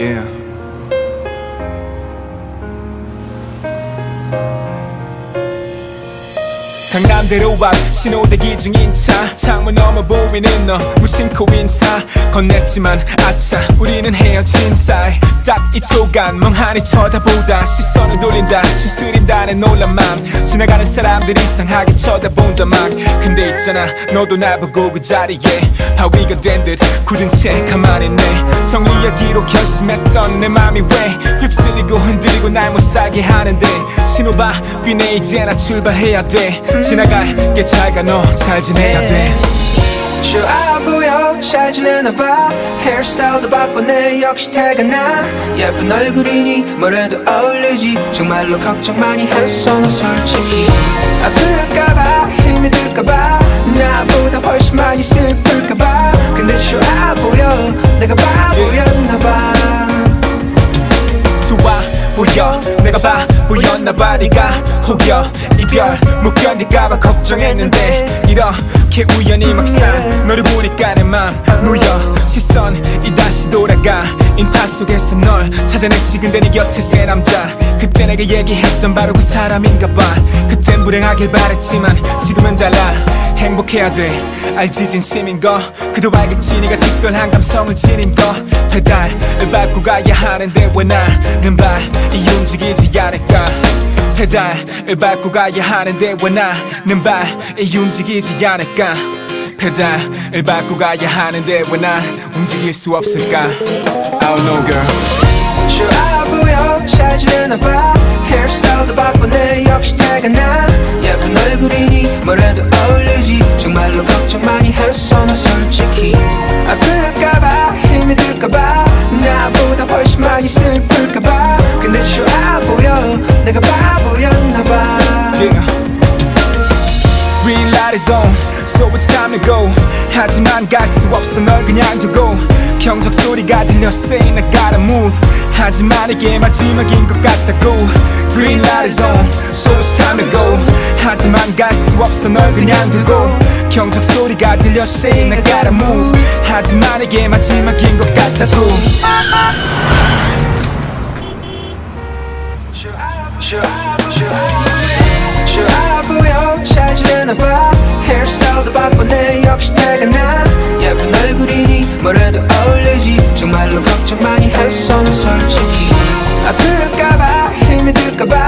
Yeah. 강남대로 앞 신호대기 중인 차. 창문 너머 보이는 너. 무심코 인사. 건넸지만 아차. 우리는 헤어진 사이. 딱 2초간 멍하니 쳐다보다 시선을 돌린다. 추스린다 는 놀란 맘 지나가는 사람들 이상하게 쳐다본다 막. 근데 있잖아. 너도 나보고 그 자리에 하위가 된 듯 굳은 채 가만히 있네. 정리하기로 결심했던 내 맘이 왜 휩쓸리고 흔들리고 날 못살게 하는데 신호봐 귀네 이제 나 출발해야 돼. 지나갈게 잘가 너 잘 지내야 돼. 좋아 보여 잘 지내나 봐. 헤어스타일도 바꿨네 역시 태가 나. 예쁜 얼굴이니 뭐래도 어울리지. 정말로 걱정 많이 했어 너 솔직히. 아플까봐 힘이 들까봐. 나보다 훨씬 많이 좋아 보여. 내가 바보였나 봐 네가 혹여 이별 못 견딜까봐 걱정했는데 이렇게 우연히 막상 너를 보니까 내 맘 놓여 시선이 다시 돌아가 인파 속에서 널 찾아냈지 근데 네 곁에 새 남자 그때 내가 얘기했던 바로 그 사람인가봐 그땐 불행하길 바랬지만 지금은 달라 행복해야 돼 알지 진심인 거 그도 알겠지 네가 특별한 감성을 지닌 거 페달을 밟고 가야 하는데 왜 나는 발이 움직이지 않을까 페달을 밟고 가야 하는데 왜 나는 발이 움직이지 않을까? 페달을 밟고 가야 하는데 왜 난 움직일 수 없을까? I don't know girl. 좋아 보여 잘 지내나 봐. 헤어스타일도 바꿨네 역시 태가 나. 예쁜 얼굴이니 뭐래도 어울리지. 정말로 걱정 많이 했어 나 솔직히. 아플까봐 힘이 들까봐. 나보다 훨씬 많이 슬플까 Is on, so it's time to go. 하지만 갈 수 없어 널 그냥 두고 경적 소리가 들려 saying I gotta move. 하지만 이게 마지막인 것 같다고. Green light is on, so it's time to go. 하지만 갈 수 없어 널 그냥 두고 경적 소리가 들려 saying I gotta move. 하지만 이게 마지막인 것 같다고. 좋아 보여 잘 지내나 봐 정말로 걱정 많이 했어 나 솔직히. 아플까봐 힘이 들까봐